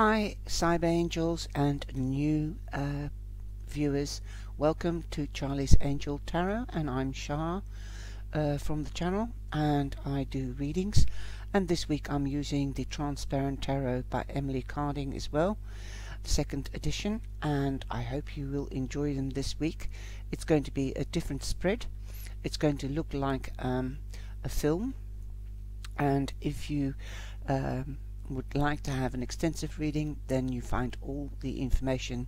Hi, Cyber Angels and new uh, viewers. Welcome to Charlie's Angel Tarot, and I'm Shah uh, from the channel, and I do readings. And this week I'm using the Transparent Tarot by Emily Carding as well, second edition, and I hope you will enjoy them this week. It's going to be a different spread. It's going to look like um, a film, and if you um, would like to have an extensive reading, then you find all the information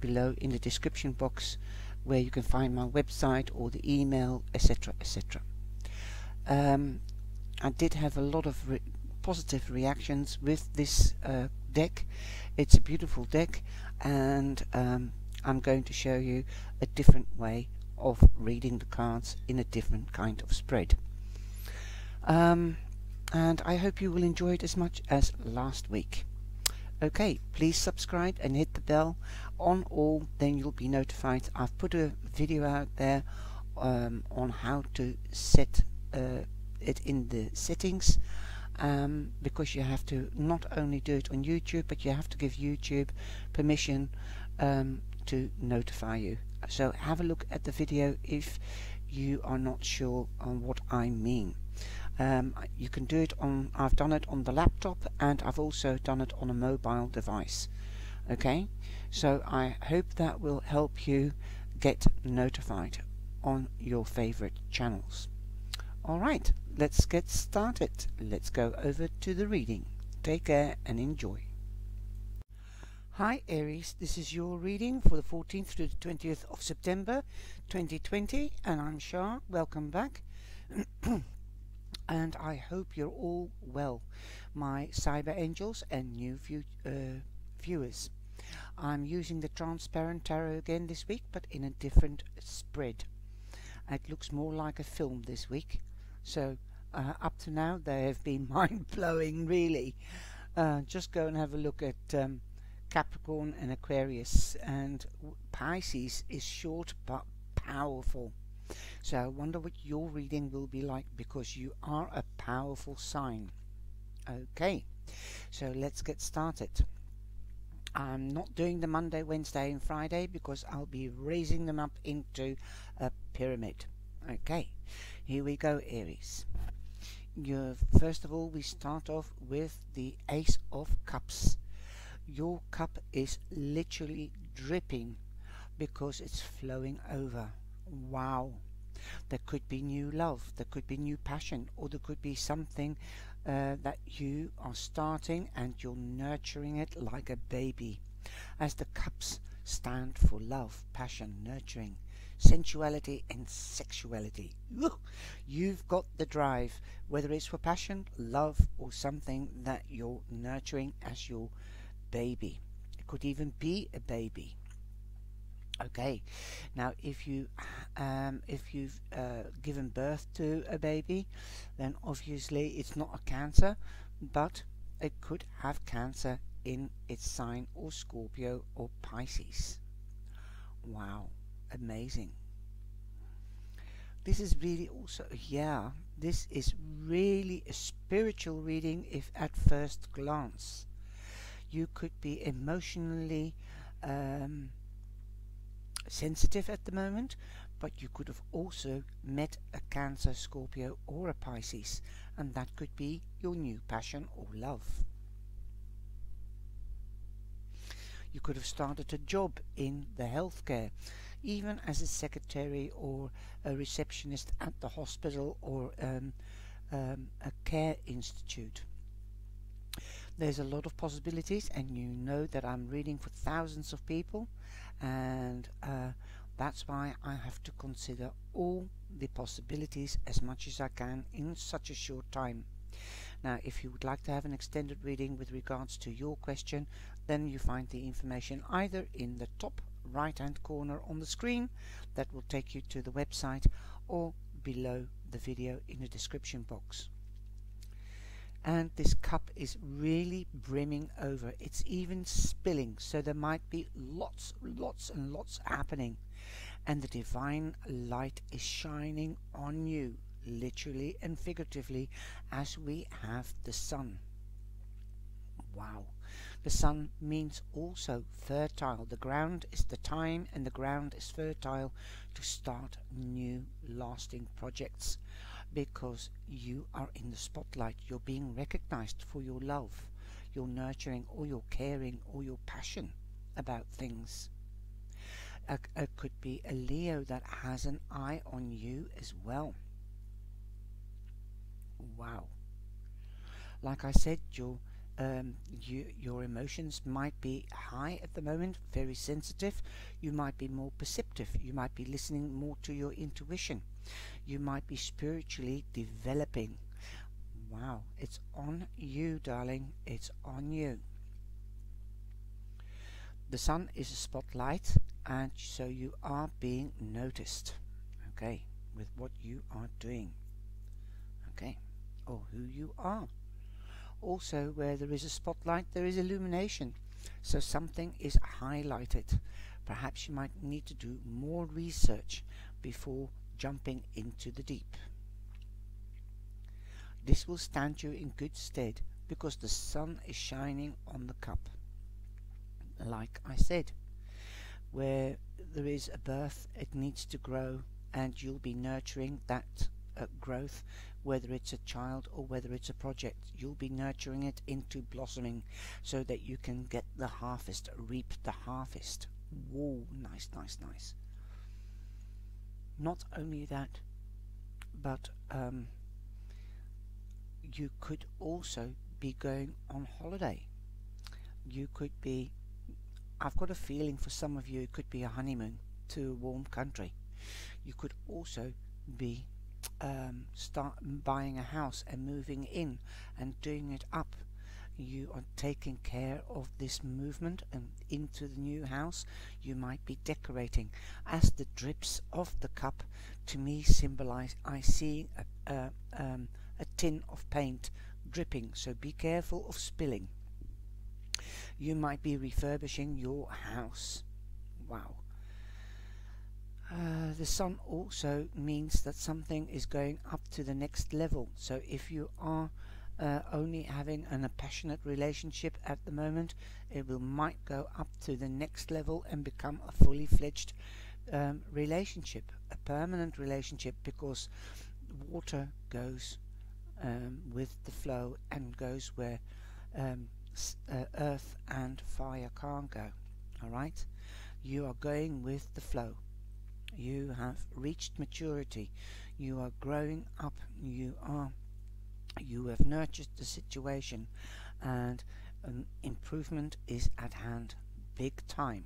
below in the description box where you can find my website or the email, etc. etc. Um, I did have a lot of re positive reactions with this uh, deck. It's a beautiful deck, and um, I'm going to show you a different way of reading the cards in a different kind of spread. Um, and I hope you will enjoy it as much as last week. Okay, please subscribe and hit the bell on all, then you'll be notified. I've put a video out there um, on how to set uh, it in the settings um, because you have to not only do it on YouTube, but you have to give YouTube permission um, to notify you. So have a look at the video if you are not sure on what I mean. Um, you can do it on, I've done it on the laptop and I've also done it on a mobile device. Okay, so I hope that will help you get notified on your favorite channels. Alright, let's get started. Let's go over to the reading. Take care and enjoy. Hi Aries, this is your reading for the 14th to the 20th of September 2020 and I'm Shah. Welcome back. and I hope you're all well, my cyber angels and new view, uh, viewers. I'm using the transparent tarot again this week, but in a different spread. It looks more like a film this week, so uh, up to now they have been mind-blowing, really. Uh, just go and have a look at um, Capricorn and Aquarius, and Pisces is short but powerful. So I wonder what your reading will be like because you are a powerful sign. Okay, so let's get started. I'm not doing the Monday, Wednesday and Friday because I'll be raising them up into a pyramid. Okay, here we go Aries. You're, first of all we start off with the Ace of Cups. Your cup is literally dripping because it's flowing over. Wow. There could be new love, there could be new passion, or there could be something uh, that you are starting and you're nurturing it like a baby. As the cups stand for love, passion, nurturing, sensuality, and sexuality. You've got the drive, whether it's for passion, love, or something that you're nurturing as your baby. It could even be a baby okay. Now if you um, if you've uh, given birth to a baby then obviously it's not a cancer but it could have cancer in its sign or Scorpio or Pisces. Wow. Amazing. This is really also yeah this is really a spiritual reading if at first glance. You could be emotionally um, sensitive at the moment, but you could have also met a Cancer, Scorpio or a Pisces, and that could be your new passion or love. You could have started a job in the healthcare, even as a secretary or a receptionist at the hospital or um, um, a care institute. There's a lot of possibilities and you know that I'm reading for thousands of people and uh, that's why I have to consider all the possibilities as much as I can in such a short time. Now if you would like to have an extended reading with regards to your question then you find the information either in the top right hand corner on the screen that will take you to the website or below the video in the description box and this cup is really brimming over. It's even spilling so there might be lots lots and lots happening. And the divine light is shining on you literally and figuratively as we have the sun. Wow. The sun means also fertile. The ground is the time and the ground is fertile to start new lasting projects because you are in the spotlight. You're being recognized for your love, your nurturing, or your caring, or your passion about things. It could be a Leo that has an eye on you as well. Wow. Like I said, your um, you, your emotions might be high at the moment, very sensitive. You might be more perceptive. You might be listening more to your intuition. You might be spiritually developing. Wow, it's on you, darling. It's on you. The sun is a spotlight, and so you are being noticed. Okay, with what you are doing. Okay, or who you are. Also, where there is a spotlight, there is illumination. So something is highlighted. Perhaps you might need to do more research before jumping into the deep. This will stand you in good stead because the sun is shining on the cup. Like I said, where there is a birth, it needs to grow and you'll be nurturing that growth, whether it's a child or whether it's a project. You'll be nurturing it into blossoming so that you can get the harvest, reap the harvest. Whoa, nice, nice, nice. Not only that, but um, you could also be going on holiday. You could be, I've got a feeling for some of you it could be a honeymoon to a warm country. You could also be um, start buying a house and moving in and doing it up. You are taking care of this movement and into the new house you might be decorating. As the drips of the cup to me symbolize I see a, a, um, a tin of paint dripping. So be careful of spilling. You might be refurbishing your house. Wow uh, the sun also means that something is going up to the next level. So if you are uh, only having an, passionate relationship at the moment, it will might go up to the next level and become a fully fledged um, relationship, a permanent relationship, because water goes um, with the flow and goes where um, uh, earth and fire can't go. All right, you are going with the flow you have reached maturity. You are growing up. You are you have nurtured the situation and an improvement is at hand big time.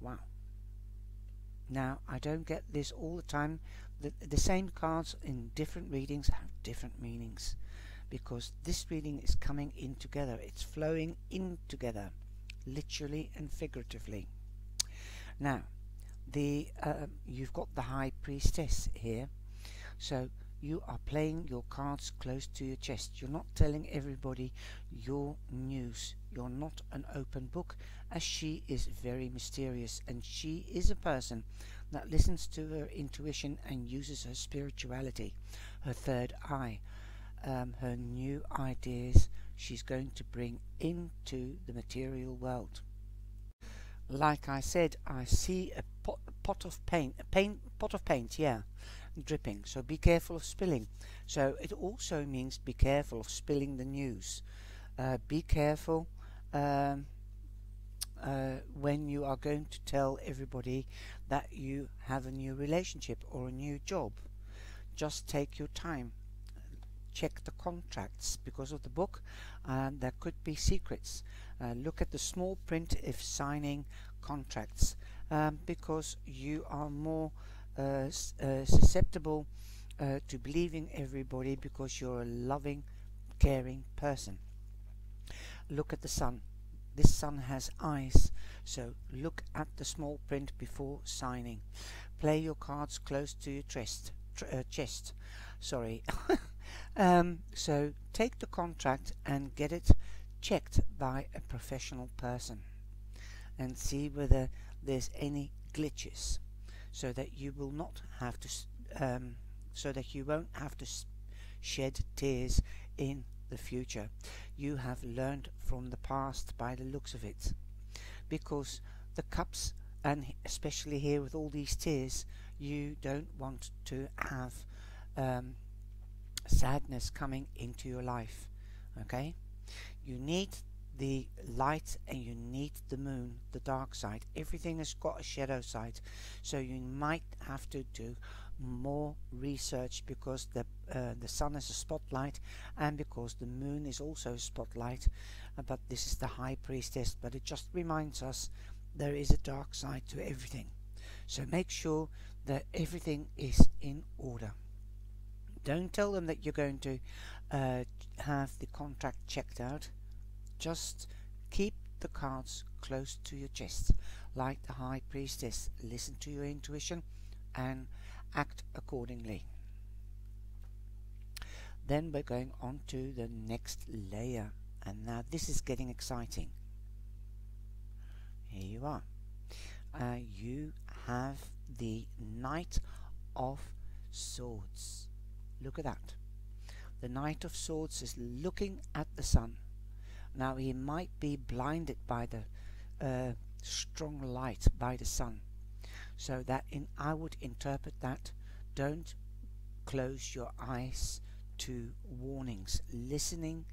Wow. Now I don't get this all the time. The, the same cards in different readings have different meanings because this reading is coming in together. It's flowing in together literally and figuratively. Now the uh, you've got the high priestess here. So you are playing your cards close to your chest. You're not telling everybody your news. You're not an open book as she is very mysterious and she is a person that listens to her intuition and uses her spirituality her third eye um, her new ideas she's going to bring into the material world. Like I said, I see a pot, of paint, paint, pot of paint, yeah, dripping. So be careful of spilling. So it also means be careful of spilling the news. Uh, be careful um, uh, when you are going to tell everybody that you have a new relationship or a new job. Just take your time check the contracts because of the book uh, there could be secrets uh, look at the small print if signing contracts um, because you are more uh, uh susceptible uh, to believing everybody because you're a loving caring person. Look at the sun. This sun has eyes. So look at the small print before signing. Play your cards close to your chest uh, chest. Sorry. Um, so take the contract and get it checked by a professional person and see whether there's any glitches so that you will not have to um, so that you won't have to shed tears in the future. You have learned from the past by the looks of it. Because the cups, and especially here with all these tears, you don't want to have um, sadness coming into your life. Okay? You need the light and you need the moon, the dark side. Everything has got a shadow side. So you might have to do more research because the uh, the sun is a spotlight and because the moon is also a spotlight uh, but this is the high priestess but it just reminds us there is a dark side to everything so make sure that everything is in order don't tell them that you're going to uh, have the contract checked out just keep the cards close to your chest like the high priestess listen to your intuition and act accordingly. Then we're going on to the next layer and now this is getting exciting. Here you are. Uh, you have the Knight of Swords. Look at that. The Knight of Swords is looking at the sun. Now he might be blinded by the uh, strong light by the sun. So that in I would interpret that don't close your eyes to warnings. Listening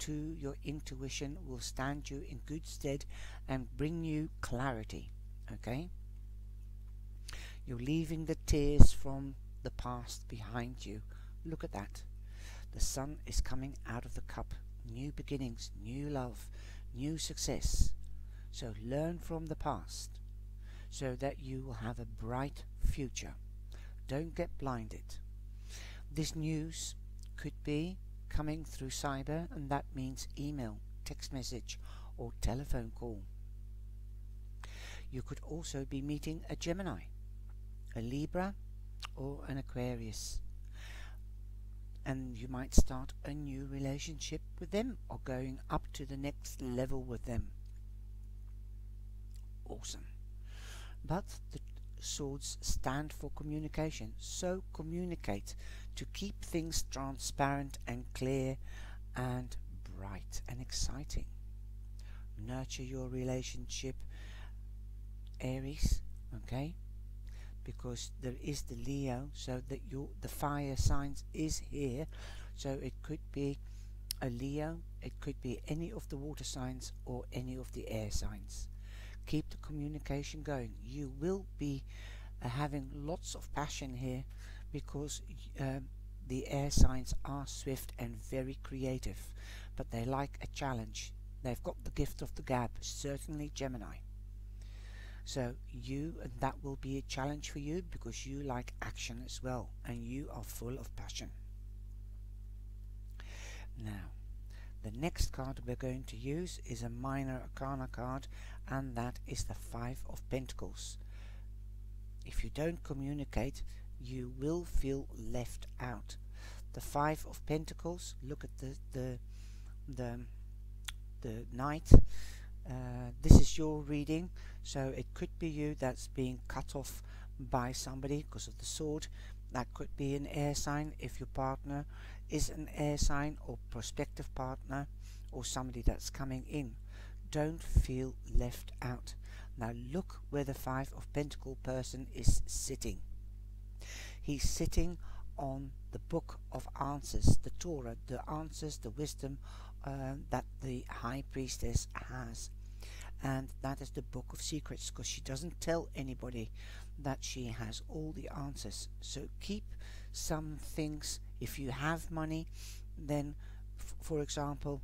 to your intuition will stand you in good stead and bring you clarity okay? You're leaving the tears from the past behind you. Look at that. The sun is coming out of the cup new beginnings new love new success so learn from the past so that you will have a bright future. Don't get blinded. This news could be coming through cyber and that means email, text message or telephone call. You could also be meeting a Gemini, a Libra or an Aquarius and you might start a new relationship with them or going up to the next level with them. Awesome but the swords stand for communication. So communicate to keep things transparent and clear and bright and exciting. Nurture your relationship, Aries, okay? Because there is the Leo, so that your the fire signs is here. So it could be a Leo, it could be any of the water signs or any of the air signs keep the communication going. You will be uh, having lots of passion here because um, the air signs are swift and very creative, but they like a challenge. They've got the gift of the gab, certainly Gemini. So you, and that will be a challenge for you because you like action as well, and you are full of passion. Now, the next card we're going to use is a minor arcana card and that is the Five of Pentacles. If you don't communicate you will feel left out. The Five of Pentacles, look at the the the, the Knight. Uh, this is your reading so it could be you that's being cut off by somebody because of the sword that could be an air sign if your partner is an air sign or prospective partner or somebody that's coming in. Don't feel left out. Now look where the Five of Pentacle person is sitting. He's sitting on the book of answers, the Torah, the answers, the wisdom uh, that the High Priestess has. And that is the book of secrets because she doesn't tell anybody that she has all the answers. So keep some things. If you have money then for example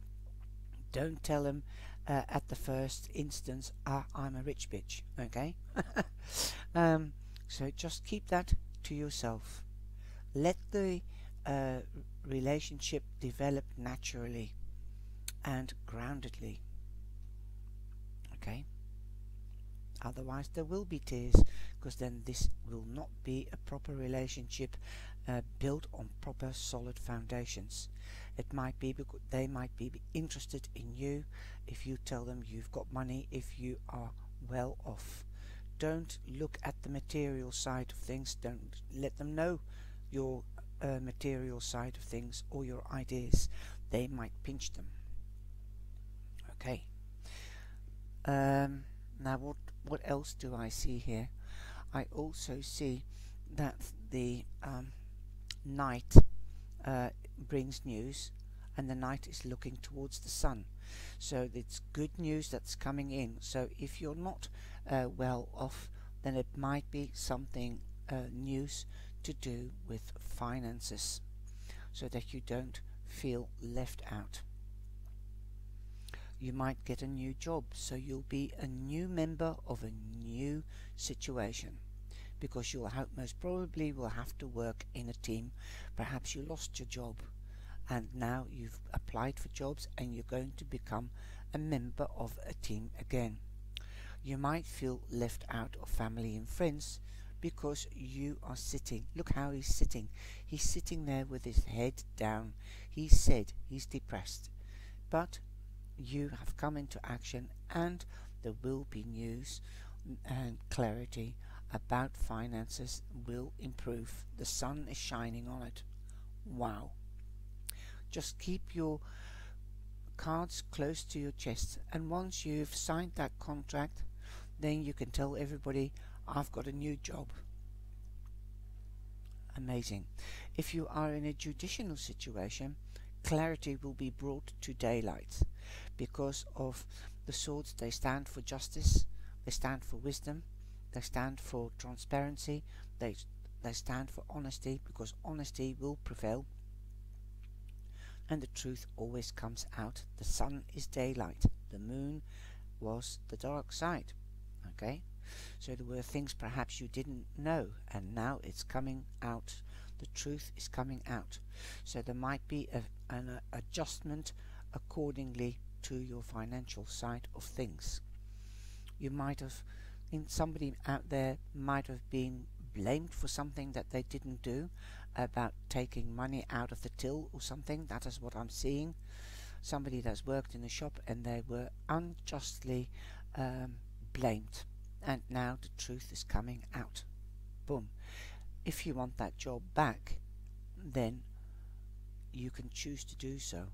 don't tell them uh, at the first instance ah, I'm a rich bitch okay? Um, so just keep that to yourself. Let the uh, relationship develop naturally and groundedly. Okay? Otherwise there will be tears because then this will not be a proper relationship uh, built on proper solid foundations. It might be because they might be interested in you. If you tell them you've got money if you are well off. Don't look at the material side of things. Don't let them know your uh, material side of things or your ideas. They might pinch them. Okay. Um, now what what else do I see here? I also see that the um, knight uh, brings news and the knight is looking towards the sun. So it's good news that's coming in. So if you're not uh, well off, then it might be something uh, news to do with finances so that you don't feel left out. You might get a new job, so you'll be a new member of a new situation because you'll most probably will have to work in a team. Perhaps you lost your job and now you've applied for jobs and you're going to become a member of a team again. You might feel left out of family and friends because you are sitting. Look how he's sitting. He's sitting there with his head down. He said he's depressed. But you have come into action and there will be news and clarity about finances will improve. The sun is shining on it. Wow. Just keep your cards close to your chest and once you've signed that contract then you can tell everybody I've got a new job. Amazing. If you are in a judicial situation clarity will be brought to daylight because of the swords they stand for justice, they stand for wisdom, they stand for transparency, they, they stand for honesty because honesty will prevail and the truth always comes out. The sun is daylight, the moon was the dark side. Okay? So there were things perhaps you didn't know, and now it's coming out. The truth is coming out. So there might be a, an uh, adjustment accordingly to your financial side of things. You might have, somebody out there might have been blamed for something that they didn't do, about taking money out of the till or something. That is what I'm seeing. Somebody that's worked in a shop and they were unjustly um, blamed. And now the truth is coming out. Boom. If you want that job back, then you can choose to do so.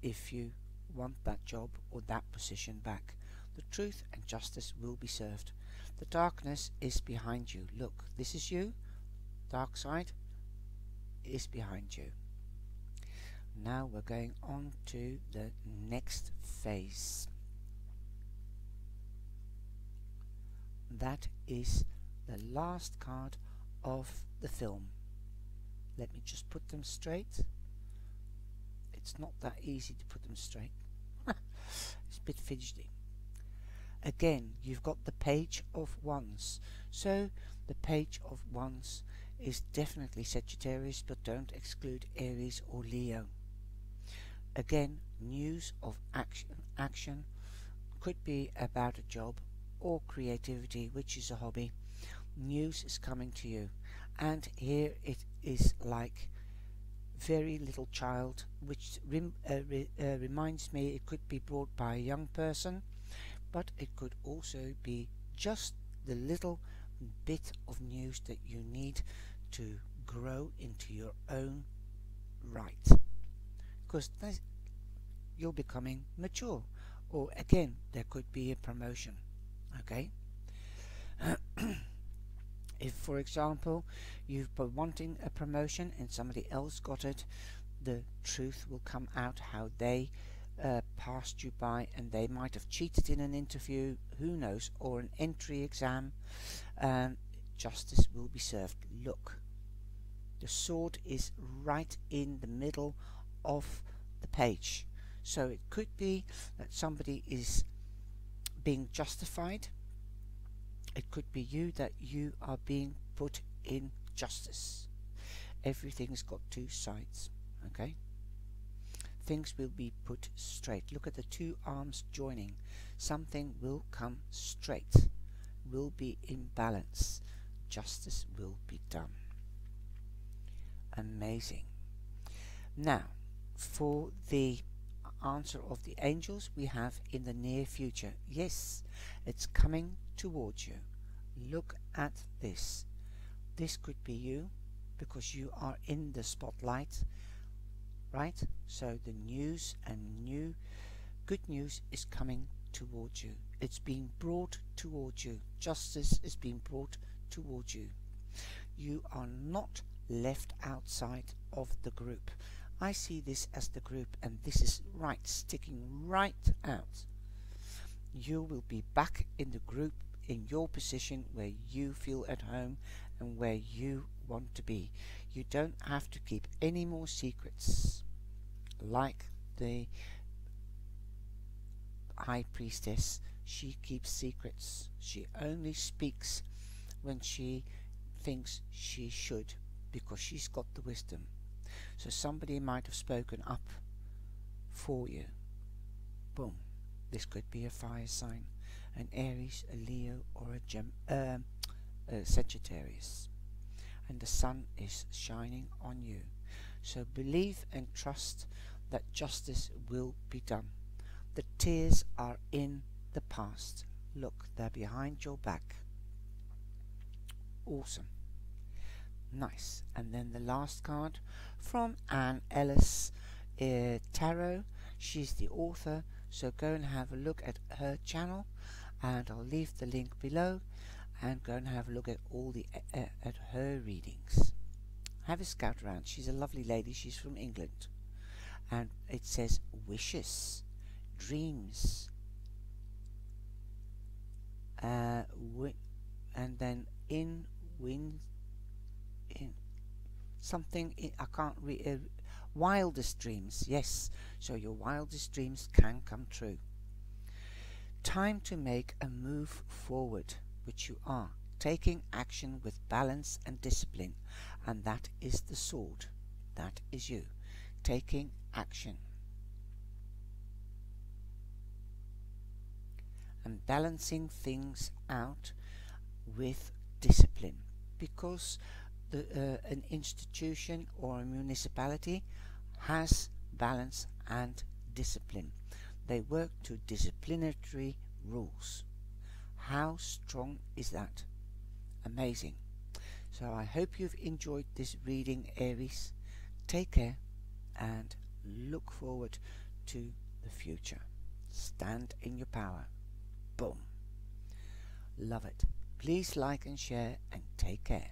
If you want that job or that position back, the truth and justice will be served. The darkness is behind you. Look, this is you dark side is behind you. Now we're going on to the next phase. That is the last card of the film. Let me just put them straight. It's not that easy to put them straight. it's a bit fidgety. Again, you've got the page of wands. So the page of wands is definitely Sagittarius, but don't exclude Aries or Leo. Again, news of action, action could be about a job or creativity, which is a hobby. News is coming to you, and here it is like very little child, which rem, uh, re, uh, reminds me it could be brought by a young person, but it could also be just the little bit of news that you need to grow into your own right. Because you're becoming mature. Or again there could be a promotion. Okay if for example you've been wanting a promotion and somebody else got it the truth will come out how they uh, passed you by and they might have cheated in an interview who knows or an entry exam um, justice will be served look the sword is right in the middle of the page. So it could be that somebody is being justified. It could be you that you are being put in justice. Everything's got two sides. Okay? Things will be put straight. Look at the two arms joining. Something will come straight. Will be in balance. Justice will be done amazing. Now, for the answer of the angels we have in the near future. Yes, it's coming towards you. Look at this. This could be you because you are in the spotlight. right? So the news and new good news is coming towards you. It's being brought towards you. Justice is being brought towards you. You are not left outside of the group. I see this as the group and this is right, sticking right out. You will be back in the group in your position where you feel at home and where you want to be. You don't have to keep any more secrets like the high priestess. She keeps secrets. She only speaks when she thinks she should because she's got the wisdom. So somebody might have spoken up for you. Boom. This could be a fire sign, an Aries, a Leo, or a, Gem uh, a Sagittarius. And the sun is shining on you. So believe and trust that justice will be done. The tears are in the past. Look, they're behind your back. Awesome. Nice. And then the last card from Ann Ellis uh, Tarot. She's the author, so go and have a look at her channel, and I'll leave the link below, and go and have a look at all the uh, at her readings. Have a scout around. She's a lovely lady. She's from England, and it says wishes, dreams, uh, and then in wind in something in, I can't read uh, wildest dreams yes so your wildest dreams can come true time to make a move forward which you are. Taking action with balance and discipline. And that is the sword. That is you. Taking action. And balancing things out with discipline. Because the, uh, an institution or a municipality has balance and discipline. They work to disciplinary rules. How strong is that? Amazing. So I hope you've enjoyed this reading, Aries. Take care and look forward to the future. Stand in your power. Boom. Love it. Please like and share and take care.